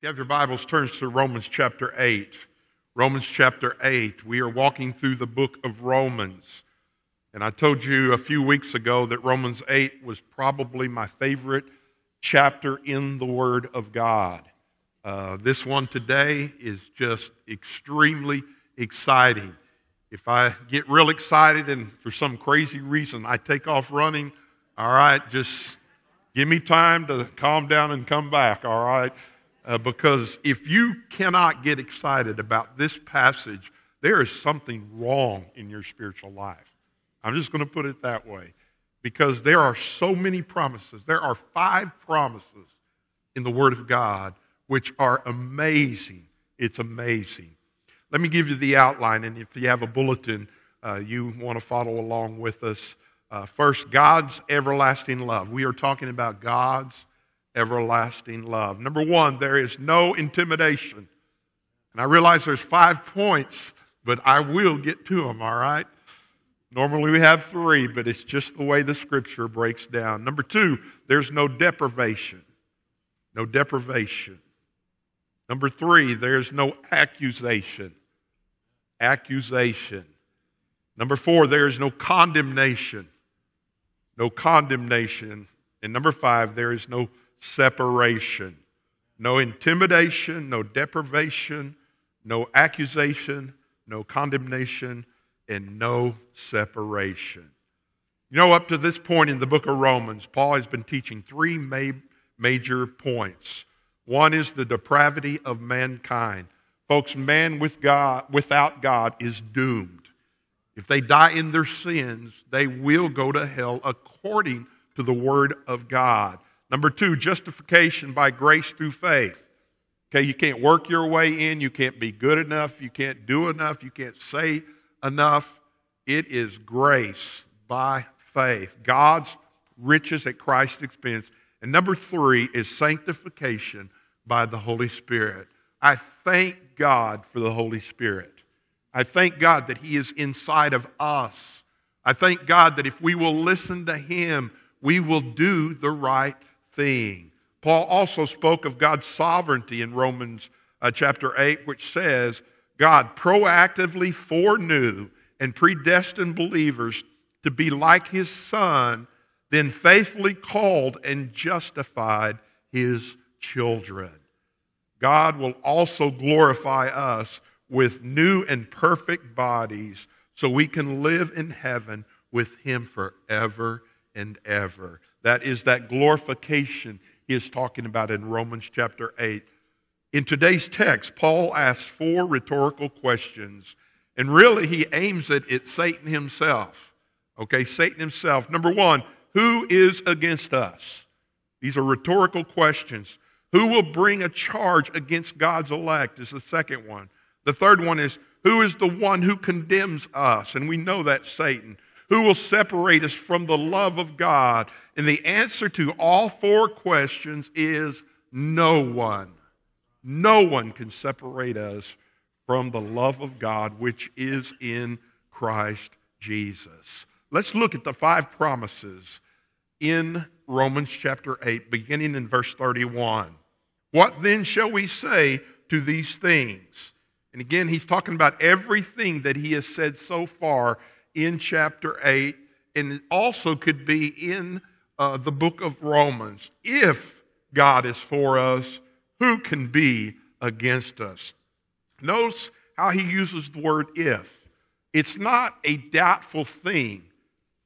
you have your Bibles, turn to Romans chapter 8. Romans chapter 8. We are walking through the book of Romans. And I told you a few weeks ago that Romans 8 was probably my favorite chapter in the Word of God. Uh, this one today is just extremely exciting. If I get real excited and for some crazy reason I take off running, all right, just give me time to calm down and come back, all right? Uh, because if you cannot get excited about this passage, there is something wrong in your spiritual life. I'm just going to put it that way. Because there are so many promises. There are five promises in the Word of God which are amazing. It's amazing. Let me give you the outline, and if you have a bulletin, uh, you want to follow along with us. Uh, first, God's everlasting love. We are talking about God's everlasting love. Number one, there is no intimidation. And I realize there's five points, but I will get to them, all right? Normally we have three, but it's just the way the scripture breaks down. Number two, there's no deprivation. No deprivation. Number three, there's no accusation. Accusation. Number four, there is no condemnation. No condemnation. And number five, there is no separation. No intimidation, no deprivation, no accusation, no condemnation, and no separation. You know, up to this point in the book of Romans, Paul has been teaching three ma- major points. One is the depravity of mankind. Folks, man with God, without God is doomed. If they die in their sins, they will go to hell according to the Word of God. Number two, justification by grace through faith. Okay, you can't work your way in, you can't be good enough, you can't do enough, you can't say enough. It is grace by faith. God's riches at Christ's expense. And number three is sanctification by the Holy Spirit. I thank God for the Holy Spirit. I thank God that He is inside of us. I thank God that if we will listen to Him, we will do the right thing. Paul also spoke of God's sovereignty in Romans uh, chapter 8, which says, God proactively foreknew and predestined believers to be like his son, then faithfully called and justified his children. God will also glorify us with new and perfect bodies so we can live in heaven with him forever and ever. That is that glorification he is talking about in Romans chapter 8. In today's text, Paul asks four rhetorical questions, and really he aims it at Satan himself. Okay, Satan himself. Number one, who is against us? These are rhetorical questions. Who will bring a charge against God's elect is the second one. The third one is, who is the one who condemns us? And we know that's Satan. Who will separate us from the love of God? And the answer to all four questions is no one. No one can separate us from the love of God which is in Christ Jesus. Let's look at the five promises in Romans chapter 8, beginning in verse 31. What then shall we say to these things? And again, he's talking about everything that he has said so far in chapter 8, and it also could be in uh, the book of Romans. If God is for us, who can be against us? Notice how he uses the word if. It's not a doubtful thing.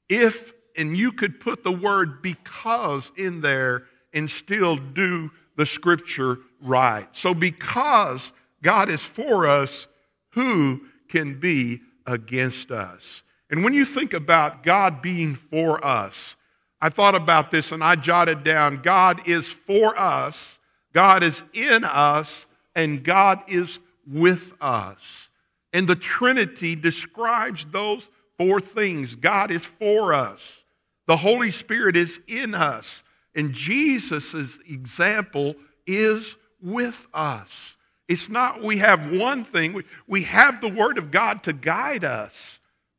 If, and you could put the word because in there and still do the scripture right. So, because God is for us, who can be against us? And when you think about God being for us, I thought about this and I jotted down God is for us, God is in us, and God is with us. And the Trinity describes those four things God is for us, the Holy Spirit is in us, and Jesus' example is with us. It's not we have one thing, we have the Word of God to guide us.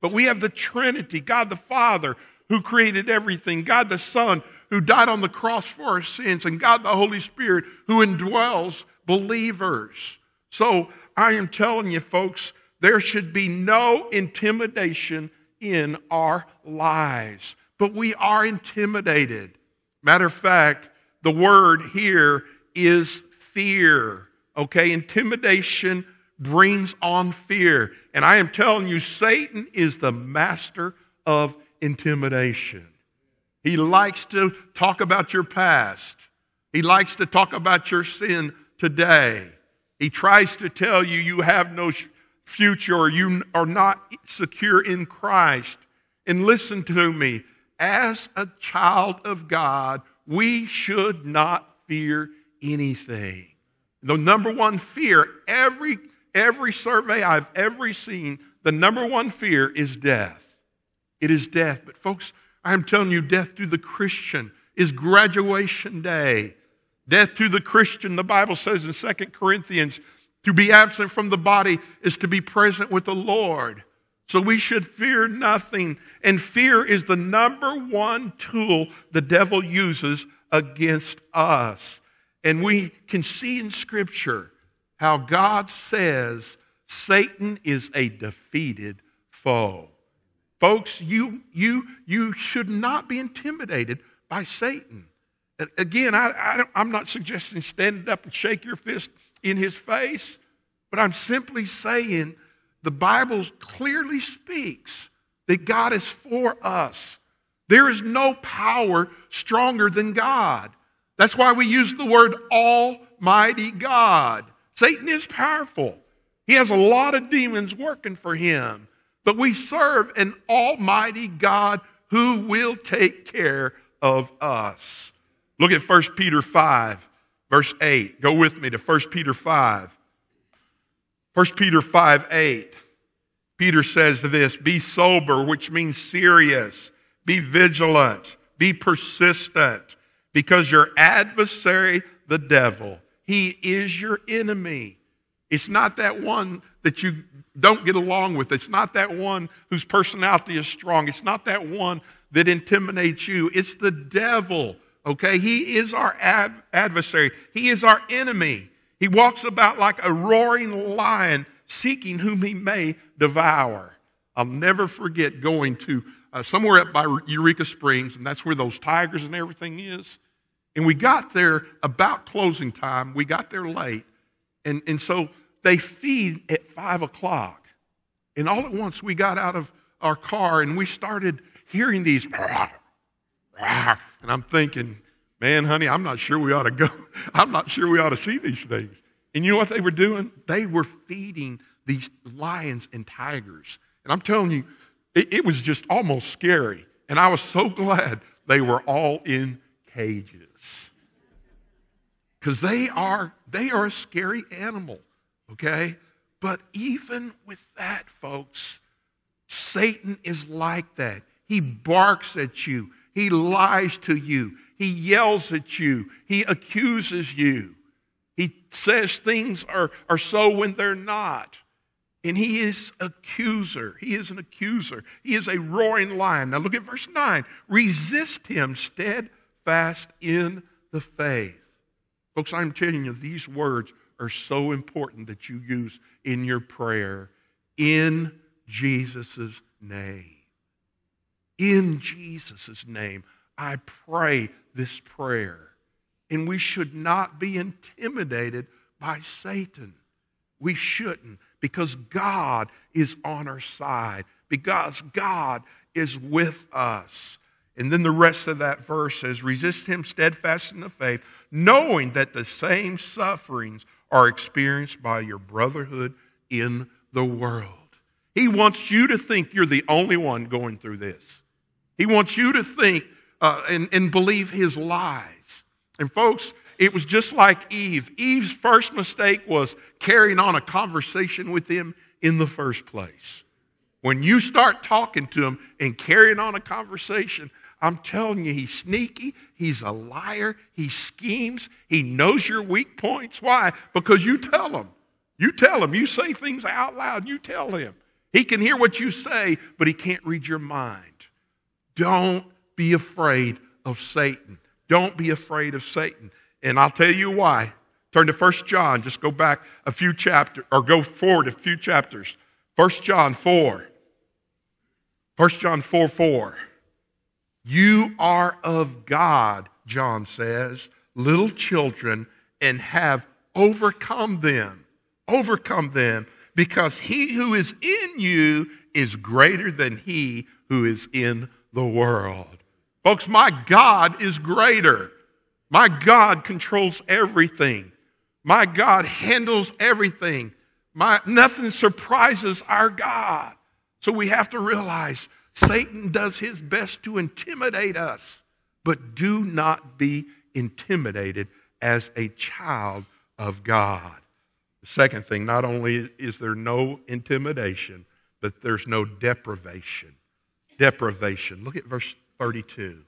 But we have the Trinity God the Father who created everything, God the Son who died on the cross for our sins, and God the Holy Spirit who indwells believers. So I am telling you, folks, there should be no intimidation in our lives. But we are intimidated. Matter of fact, the word here is fear. Okay, intimidation brings on fear. And I am telling you, Satan is the master of intimidation. He likes to talk about your past, he likes to talk about your sin today. He tries to tell you you have no future or you are not secure in Christ. And listen to me as a child of God, we should not fear anything. The number one fear, every, every survey I've ever seen, the number one fear is death. It is death. But, folks, I'm telling you, death to the Christian is graduation day. Death to the Christian, the Bible says in 2 Corinthians, to be absent from the body is to be present with the Lord. So we should fear nothing. And fear is the number one tool the devil uses against us. And we can see in Scripture how God says Satan is a defeated foe. Folks, you, you, you should not be intimidated by Satan. Again, I, I I'm not suggesting stand up and shake your fist in his face, but I'm simply saying the Bible clearly speaks that God is for us. There is no power stronger than God. That's why we use the word Almighty God. Satan is powerful. He has a lot of demons working for him. But we serve an Almighty God who will take care of us. Look at 1 Peter 5, verse 8. Go with me to 1 Peter 5. 1 Peter 5, 8. Peter says this Be sober, which means serious. Be vigilant. Be persistent. Because your adversary, the devil, he is your enemy. It's not that one that you don't get along with. It's not that one whose personality is strong. It's not that one that intimidates you. It's the devil Okay? He is our ad- adversary, He is our enemy. He walks about like a roaring lion, seeking whom he may devour. I'll never forget going to uh, somewhere up by Eureka Springs, and that's where those tigers and everything is. And we got there about closing time. We got there late. And, and so they feed at 5 o'clock. And all at once we got out of our car and we started hearing these and I'm thinking, man, honey, I'm not sure we ought to go. I'm not sure we ought to see these things. And you know what they were doing? They were feeding these lions and tigers. And I'm telling you, it, it was just almost scary. And I was so glad they were all in cages. Because they are, they are a scary animal, okay? But even with that, folks, Satan is like that. He barks at you. He lies to you. He yells at you. He accuses you. He says things are, are so when they're not. And he is accuser. He is an accuser. He is a roaring lion. Now look at verse 9. Resist him steadfast in the faith. Folks, I'm telling you, these words are so important that you use in your prayer in Jesus' name. In Jesus' name, I pray this prayer. And we should not be intimidated by Satan. We shouldn't, because God is on our side, because God is with us. And then the rest of that verse says, Resist him steadfast in the faith, knowing that the same sufferings are experienced by your brotherhood in the world. He wants you to think you're the only one going through this. He wants you to think uh, and, and believe his lies. And, folks, it was just like Eve. Eve's first mistake was carrying on a conversation with him in the first place. When you start talking to him and carrying on a conversation, I'm telling you, he's sneaky. He's a liar. He schemes. He knows your weak points. Why? Because you tell him. You tell him. You say things out loud. You tell him. He can hear what you say, but he can't read your mind. Don't be afraid of Satan. Don't be afraid of Satan. And I'll tell you why. Turn to 1 John. Just go back a few chapters, or go forward a few chapters. 1 John 4. 1 John 4 4. You are of God, John says, little children, and have overcome them. Overcome them, because he who is in you is greater than he who is in the world. Folks, my God is greater. My God controls everything. My God handles everything. My, nothing surprises our God. So we have to realize Satan does his best to intimidate us, but do not be intimidated as a child of God. The second thing, not only is there no intimidation, but there's no deprivation. Deprivation. Look at verse 32.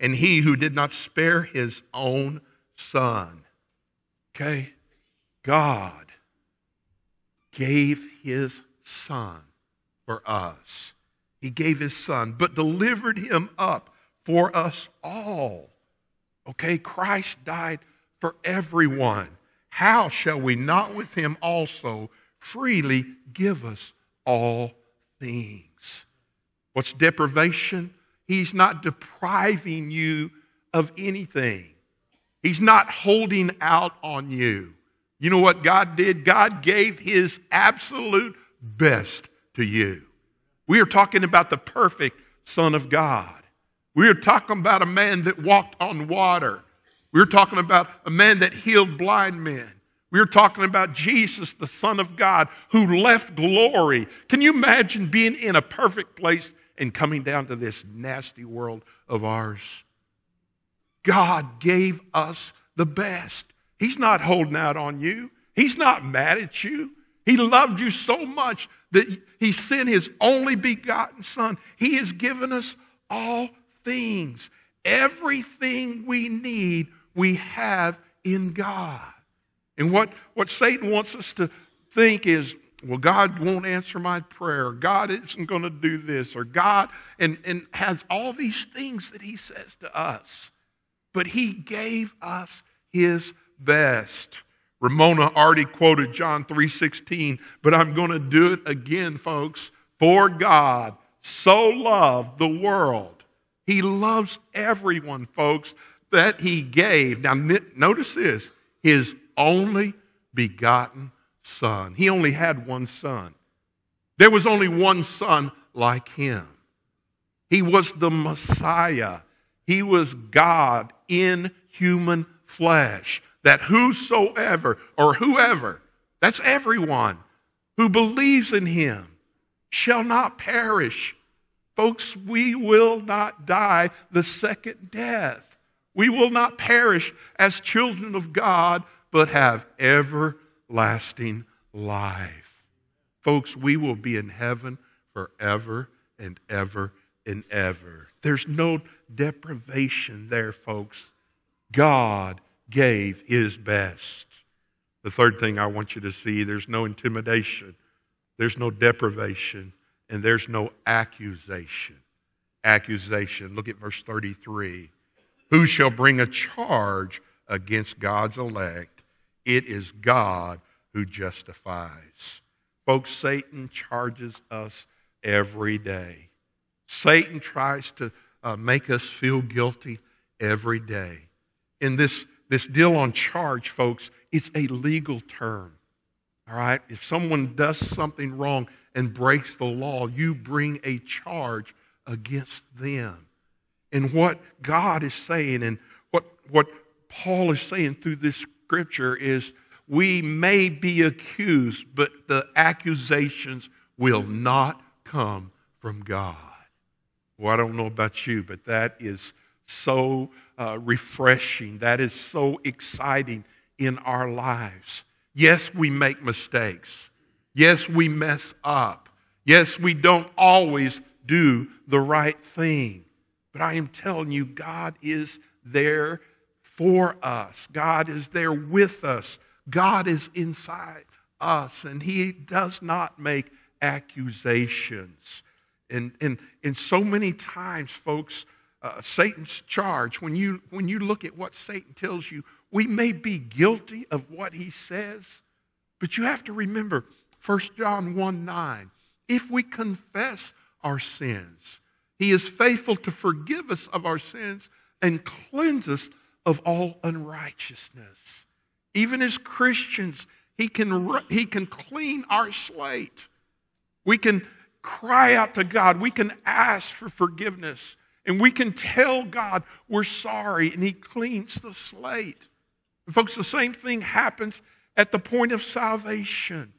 And he who did not spare his own son, okay, God gave his son for us. He gave his son, but delivered him up for us all. Okay, Christ died for everyone. How shall we not with him also freely give us all things? What's deprivation? He's not depriving you of anything. He's not holding out on you. You know what God did? God gave His absolute best to you. We are talking about the perfect Son of God. We are talking about a man that walked on water. We are talking about a man that healed blind men. We are talking about Jesus, the Son of God, who left glory. Can you imagine being in a perfect place and coming down to this nasty world of ours? God gave us the best. He's not holding out on you, He's not mad at you. He loved you so much that He sent His only begotten Son. He has given us all things. Everything we need, we have in God. And what, what Satan wants us to think is, well, God won't answer my prayer. God isn't going to do this, or God, and, and has all these things that he says to us. But he gave us his best. Ramona already quoted John 3:16, but I'm going to do it again, folks. For God so loved the world. He loves everyone, folks, that he gave. Now notice this, his only begotten son. He only had one son. There was only one son like him. He was the Messiah. He was God in human flesh. That whosoever or whoever, that's everyone who believes in him, shall not perish. Folks, we will not die the second death. We will not perish as children of God, but have everlasting life. Folks, we will be in heaven forever and ever and ever. There's no deprivation there, folks. God gave his best. The third thing I want you to see there's no intimidation, there's no deprivation, and there's no accusation. Accusation. Look at verse 33. Who shall bring a charge against God's elect? It is God who justifies. Folks, Satan charges us every day. Satan tries to uh, make us feel guilty every day. In this, this deal on charge, folks, it's a legal term. All right? If someone does something wrong and breaks the law, you bring a charge against them. And what God is saying and what, what Paul is saying through this scripture is we may be accused, but the accusations will not come from God. Well, I don't know about you, but that is so uh, refreshing. That is so exciting in our lives. Yes, we make mistakes. Yes, we mess up. Yes, we don't always do the right thing. But I am telling you, God is there for us. God is there with us. God is inside us, and He does not make accusations. And, and, and so many times, folks, uh, Satan's charge, when you, when you look at what Satan tells you, we may be guilty of what he says, but you have to remember 1 John 1 9. If we confess our sins, he is faithful to forgive us of our sins and cleanse us of all unrighteousness. Even as Christians, he can, he can clean our slate. We can cry out to God. We can ask for forgiveness. And we can tell God we're sorry, and He cleans the slate. And folks, the same thing happens at the point of salvation.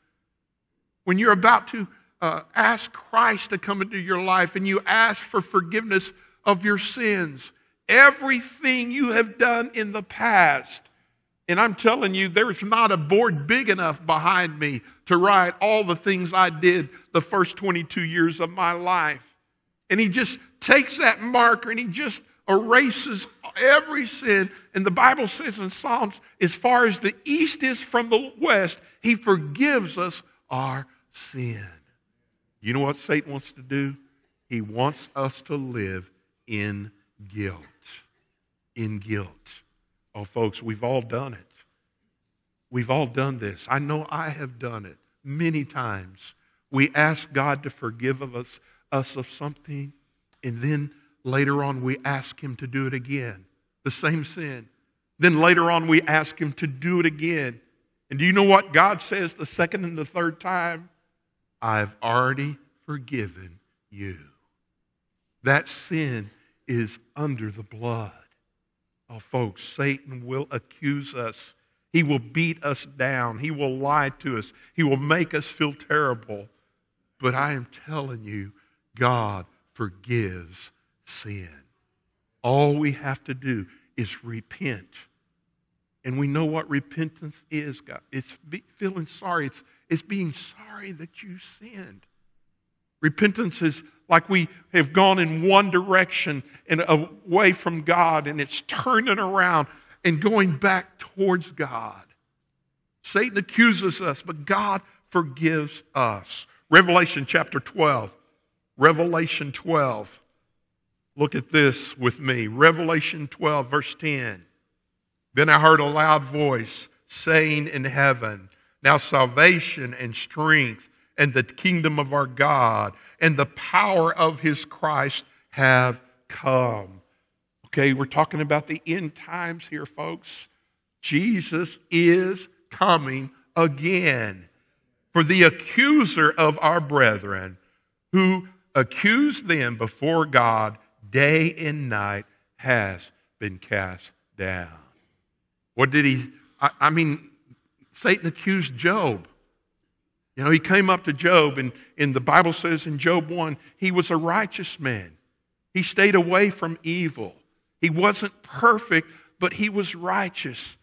When you're about to uh, ask Christ to come into your life and you ask for forgiveness of your sins, everything you have done in the past, and I'm telling you, there's not a board big enough behind me to write all the things I did the first 22 years of my life. And he just takes that marker and he just erases every sin. And the Bible says in Psalms, as far as the east is from the west, he forgives us our sin. You know what Satan wants to do? He wants us to live in guilt. In guilt. Oh, folks, we've all done it. We've all done this. I know I have done it many times. We ask God to forgive of us, us of something, and then later on we ask Him to do it again. The same sin. Then later on we ask Him to do it again. And do you know what God says the second and the third time? I've already forgiven you. That sin is under the blood. Oh, folks, Satan will accuse us. He will beat us down. He will lie to us. He will make us feel terrible. But I am telling you, God forgives sin. All we have to do is repent. And we know what repentance is, God. It's feeling sorry. It's, it's being sorry that you sinned. Repentance is like we have gone in one direction and away from God, and it's turning around and going back towards God. Satan accuses us, but God forgives us. Revelation chapter 12. Revelation 12. Look at this with me. Revelation 12, verse 10. Then I heard a loud voice saying in heaven, Now salvation and strength and the kingdom of our God and the power of his Christ have come. Okay, we're talking about the end times here, folks. Jesus is coming again. For the accuser of our brethren, who accused them before God day and night, has been cast down. What did he? I, I mean, Satan accused Job. You know, he came up to Job, and, and the Bible says in Job 1, he was a righteous man. He stayed away from evil. He wasn't perfect, but he was righteous.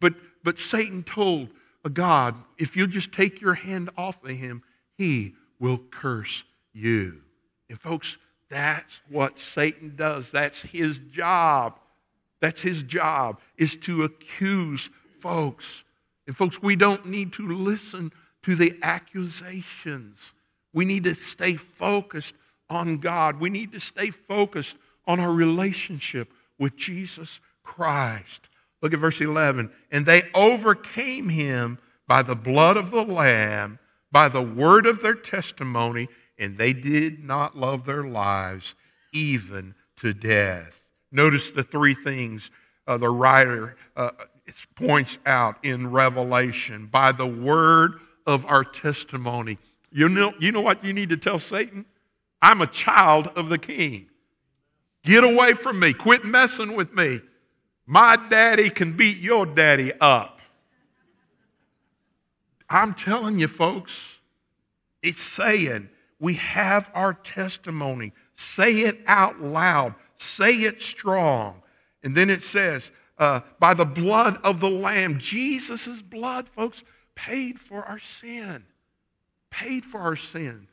But, but Satan told God, if you just take your hand off of him, he will curse you. And folks, that's what Satan does. That's his job. That's his job, is to accuse folks. And folks, we don't need to listen to the accusations. We need to stay focused on God. We need to stay focused on our relationship with Jesus Christ. Look at verse 11. And they overcame him by the blood of the Lamb, by the word of their testimony, and they did not love their lives even to death. Notice the three things uh, the writer uh, points out in Revelation by the word of our testimony. You know, you know what you need to tell Satan? I'm a child of the king. Get away from me. Quit messing with me. My daddy can beat your daddy up. I'm telling you, folks, it's saying we have our testimony. Say it out loud, say it strong. And then it says, uh, by the blood of the Lamb, Jesus' blood, folks, paid for our sin. Paid for our sin.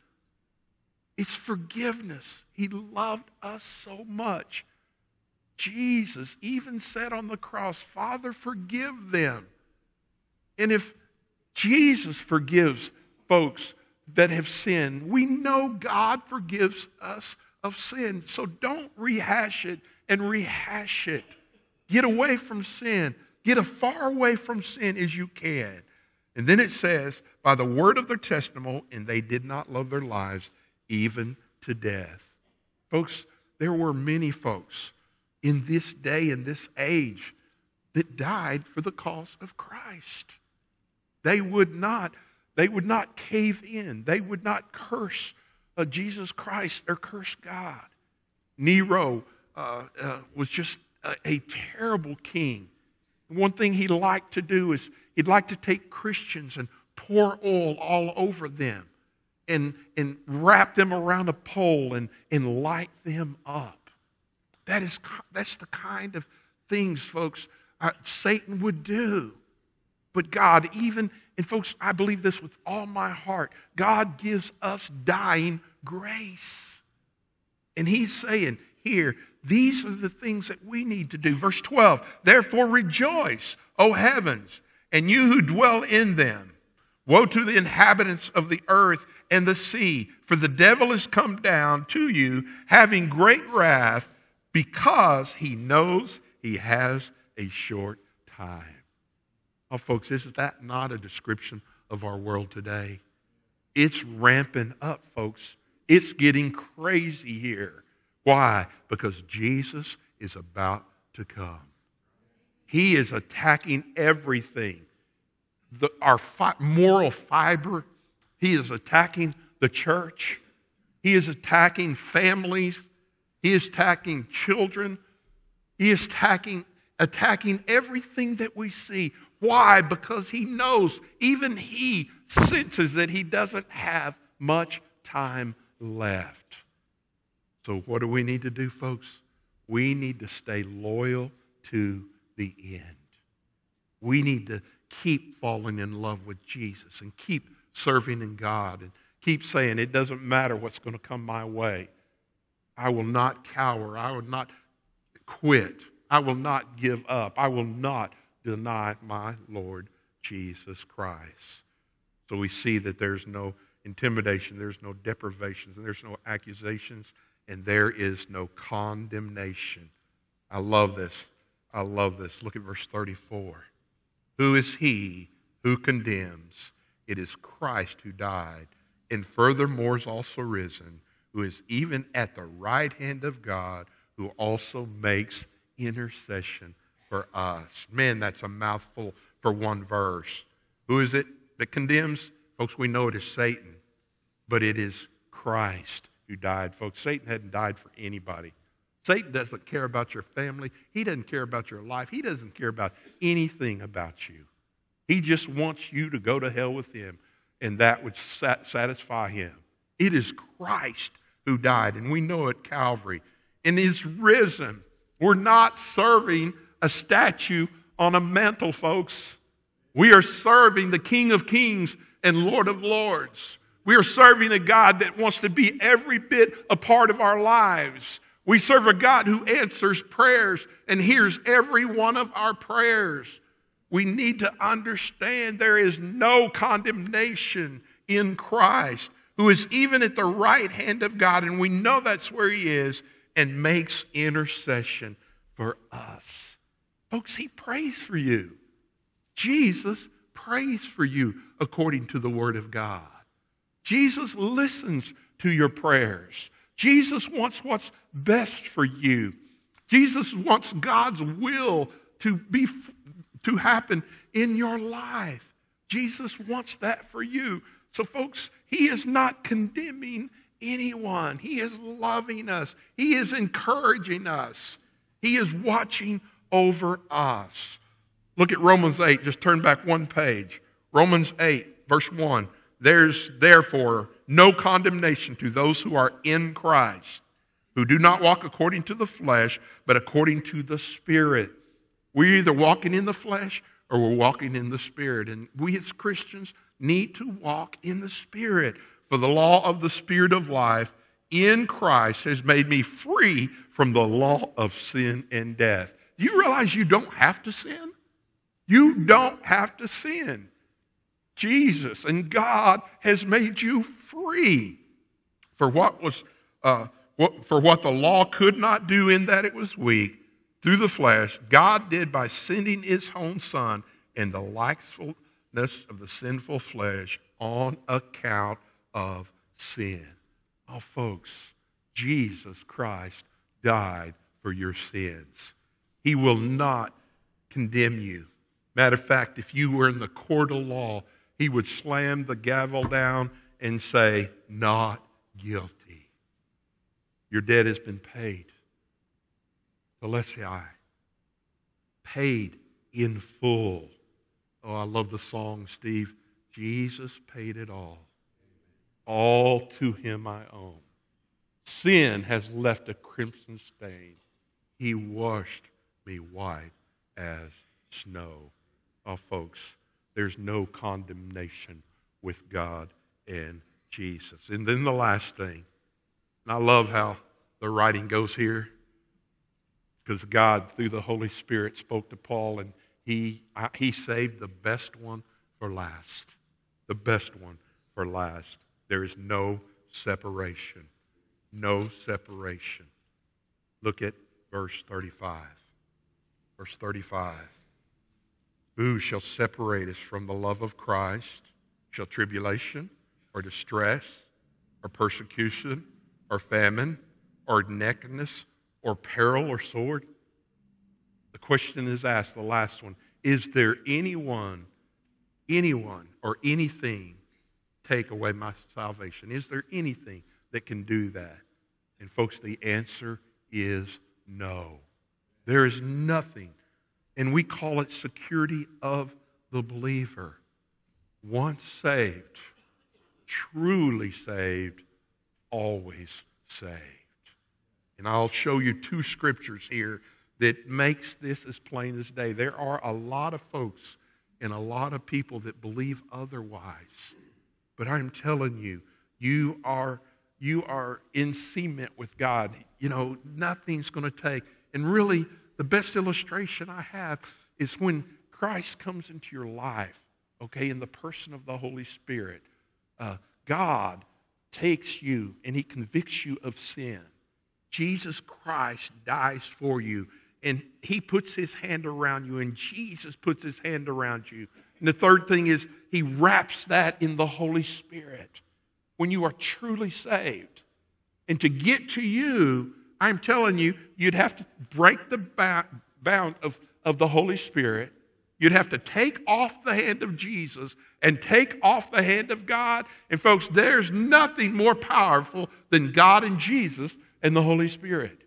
It's forgiveness. He loved us so much. Jesus even said on the cross, Father, forgive them. And if Jesus forgives folks that have sinned, we know God forgives us of sin. So don't rehash it and rehash it. Get away from sin. Get as far away from sin as you can. And then it says, by the word of their testimony, and they did not love their lives even to death. Folks, there were many folks in this day and this age that died for the cause of Christ. They would not, they would not cave in. They would not curse uh, Jesus Christ or curse God. Nero uh, uh, was just a, a terrible king. One thing he liked to do is he'd like to take Christians and pour oil all over them and, and wrap them around a pole and, and light them up. That is, that's the kind of things, folks, uh, Satan would do. But God, even, and folks, I believe this with all my heart, God gives us dying grace. And He's saying here, these are the things that we need to do. Verse 12, therefore rejoice, O heavens, and you who dwell in them. Woe to the inhabitants of the earth and the sea, for the devil has come down to you, having great wrath, because he knows he has a short time. Oh, folks, is that not a description of our world today? It's ramping up, folks. It's getting crazy here. Why? Because Jesus is about to come. He is attacking everything the, our fi- moral fiber. He is attacking the church. He is attacking families. He is attacking children. He is attacking, attacking everything that we see. Why? Because he knows, even he senses that he doesn't have much time left. So, what do we need to do, folks? We need to stay loyal to the end. We need to keep falling in love with Jesus and keep serving in God and keep saying, it doesn't matter what's going to come my way. I will not cower. I will not quit. I will not give up. I will not deny my Lord Jesus Christ. So we see that there's no intimidation, there's no deprivations, and there's no accusations and there is no condemnation. I love this. I love this. Look at verse 34. Who is he who condemns? It is Christ who died, and furthermore is also risen, who is even at the right hand of God, who also makes intercession for us. Man, that's a mouthful for one verse. Who is it that condemns? Folks, we know it is Satan, but it is Christ who died, folks. Satan hadn't died for anybody. Satan doesn't care about your family. He doesn't care about your life. He doesn't care about anything about you. He just wants you to go to hell with him, and that would satisfy him. It is Christ who died, and we know at Calvary, and is risen. We're not serving a statue on a mantle, folks. We are serving the King of Kings and Lord of Lords. We are serving a God that wants to be every bit a part of our lives. We serve a God who answers prayers and hears every one of our prayers. We need to understand there is no condemnation in Christ, who is even at the right hand of God, and we know that's where He is, and makes intercession for us. Folks, He prays for you. Jesus prays for you according to the Word of God. Jesus listens to your prayers. Jesus wants what's best for you. Jesus wants God's will to be to happen in your life. Jesus wants that for you. So folks, he is not condemning anyone. He is loving us. He is encouraging us. He is watching over us. Look at Romans 8. Just turn back one page. Romans 8, verse 1. There's therefore no condemnation to those who are in Christ, who do not walk according to the flesh, but according to the Spirit. We're either walking in the flesh or we're walking in the Spirit. And we as Christians need to walk in the Spirit. For the law of the Spirit of life in Christ has made me free from the law of sin and death. Do you realize you don't have to sin? You don't have to sin. Jesus and God has made you free for what was uh, what, for what the law could not do in that it was weak. through the flesh, God did by sending his own Son in the likeness of the sinful flesh on account of sin. Oh, folks, Jesus Christ died for your sins. He will not condemn you. Matter of fact, if you were in the court of law, he would slam the gavel down and say, Not guilty. Your debt has been paid. Tetelestai. Paid in full. Oh, I love the song, Steve. Jesus paid it all. All to him I own. Sin has left a crimson stain. He washed me white as snow. Oh, folks, there's no condemnation with God and Jesus. And then the last thing, and I love how the writing goes here because God, through the Holy Spirit, spoke to Paul and he, he saved the best one for last. The best one for last. There is no separation. No separation. Look at verse 35. Verse 35. Who shall separate us from the love of Christ? Shall tribulation or distress or persecution or famine or nakedness or peril or sword? The question is asked, the last one Is there anyone, anyone, or anything take away my salvation? Is there anything that can do that? And, folks, the answer is no. There is nothing. And we call it security of the believer. Once saved, truly saved, always saved. And I'll show you two scriptures here that makes this as plain as day. There are a lot of folks and a lot of people that believe otherwise. But I'm telling you, you are you are in cement with God. You know, nothing's going to take. And really, the best illustration I have is when Christ comes into your life, okay, in the person of the Holy Spirit. Uh, God takes you and he convicts you of sin. Jesus Christ dies for you and he puts his hand around you and Jesus puts his hand around you. And the third thing is he wraps that in the Holy Spirit when you are truly saved. And to get to you, I'm telling you, you'd have to break the bound of, of the Holy Spirit. You'd have to take off the hand of Jesus and take off the hand of God. And, folks, there's nothing more powerful than God and Jesus and the Holy Spirit.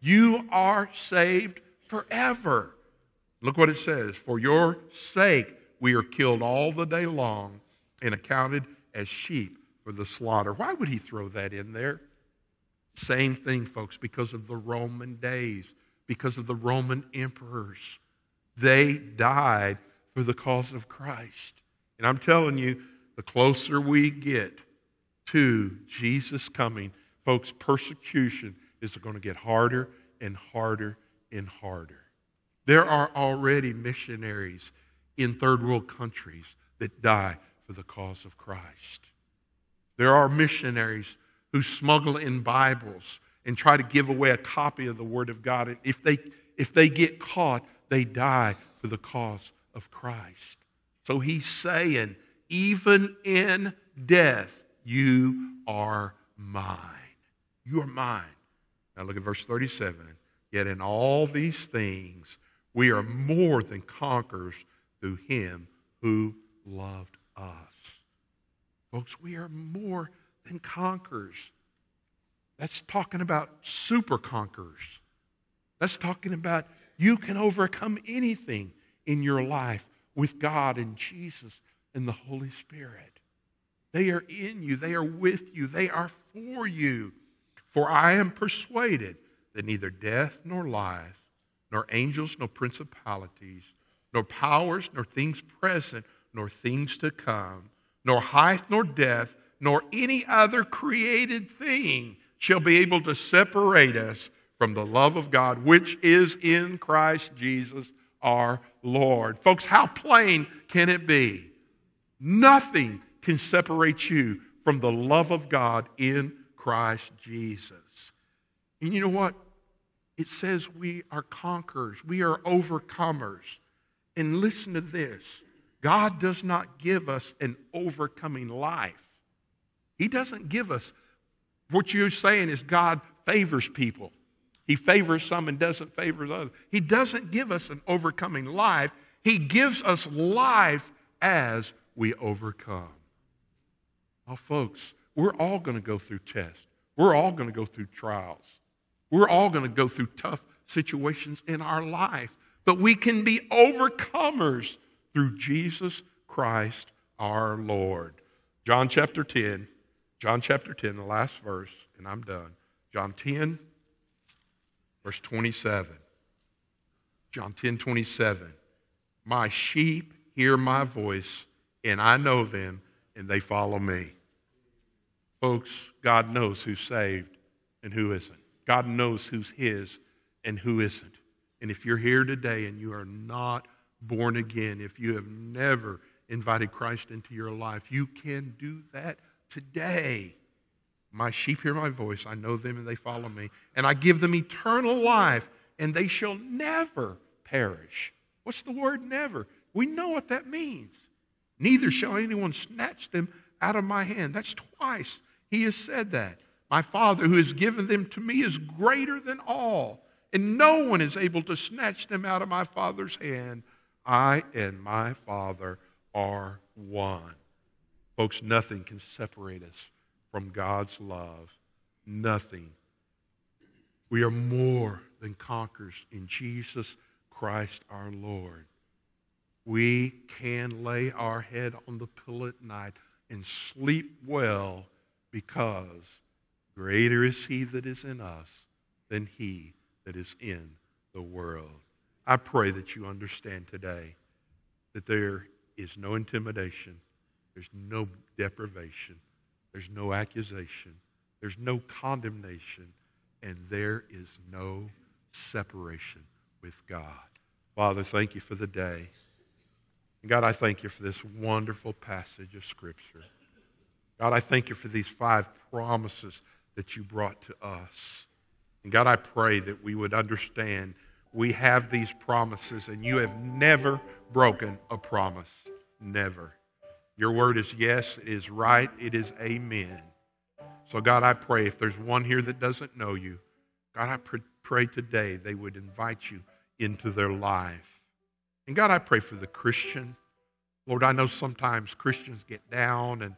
You are saved forever. Look what it says For your sake, we are killed all the day long and accounted as sheep for the slaughter. Why would he throw that in there? Same thing, folks, because of the Roman days, because of the Roman emperors. They died for the cause of Christ. And I'm telling you, the closer we get to Jesus coming, folks, persecution is going to get harder and harder and harder. There are already missionaries in third world countries that die for the cause of Christ. There are missionaries who smuggle in Bibles and try to give away a copy of the Word of God. And if they, if they get caught, they die for the cause of Christ. So he's saying, even in death, you are mine. You are mine. Now look at verse 37. Yet in all these things, we are more than conquerors through him who loved us. Folks, we are more than conquerors. That's talking about super conquerors. That's talking about you can overcome anything in your life with God and Jesus and the Holy Spirit. They are in you, they are with you, they are for you. For I am persuaded that neither death nor life, nor angels, nor principalities, nor powers, nor things present, nor things to come, nor height, nor depth, nor any other created thing shall be able to separate us from the love of God, which is in Christ Jesus our Lord. Folks, how plain can it be? Nothing can separate you from the love of God in Christ Jesus. And you know what? it says we are conquerors, we are overcomers. And listen to this God does not give us an overcoming life. He doesn't give us what you're saying is God favors people. He favors some and doesn't favor others. He doesn't give us an overcoming life. He gives us life as we overcome. Oh, folks, we're all going to go through tests. We're all going to go through trials. We're all going to go through tough situations in our life. But we can be overcomers through Jesus Christ our Lord. John chapter 10, John chapter 10, the last verse, and I'm done. John 10, verse 27. John 10, 27. My sheep hear my voice, and I know them, and they follow me. Folks, God knows who's saved and who isn't. God knows who's His and who isn't. And if you're here today and you are not born again, if you have never invited Christ into your life, you can do that today. My sheep hear my voice, I know them and they follow me, and I give them eternal life, and they shall never perish. What's the word never? We know what that means. Neither shall anyone snatch them out of my hand. That's twice he has said that. My Father who has given them to me is greater than all, and no one is able to snatch them out of my Father's hand. I and my Father are one. Folks, nothing can separate us from God's love. Nothing. We are more than conquerors in Jesus Christ our Lord. We can lay our head on the pillow at night and sleep well because greater is he that is in us than he that is in the world. I pray that you understand today that there is no intimidation, there's no deprivation, there's no accusation, there's no condemnation, and there is no separation with God. Father, thank you for the day. And God, I thank you for this wonderful passage of Scripture. God, I thank you for these five promises that you brought to us. And God, I pray that we would understand we have these promises, and you have never broken a promise. Never. Your word is yes, it is right, it is amen. So, God, I pray if there's one here that doesn't know you, God, I pray today they would invite you into their life. And God, I pray for the Christian. Lord, I know sometimes Christians get down and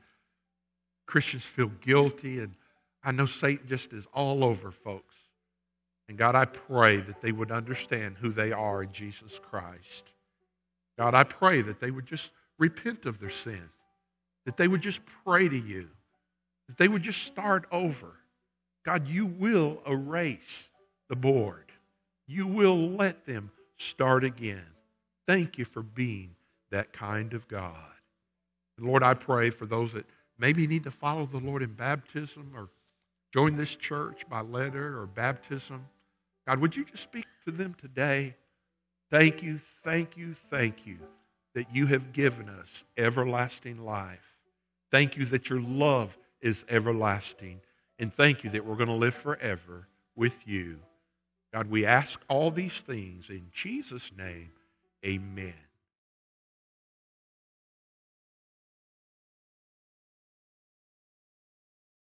Christians feel guilty, and I know Satan just is all over folks. And God, I pray that they would understand who they are in Jesus Christ. God, I pray that they would just repent of their sin, that they would just pray to you, that they would just start over. God, you will erase the board, you will let them start again. Thank you for being that kind of God. And Lord, I pray for those that maybe need to follow the Lord in baptism or join this church by letter or baptism. God, would you just speak to them today? Thank you, thank you, thank you that you have given us everlasting life. Thank you that your love is everlasting. And thank you that we're going to live forever with you. God, we ask all these things in Jesus' name. Amen.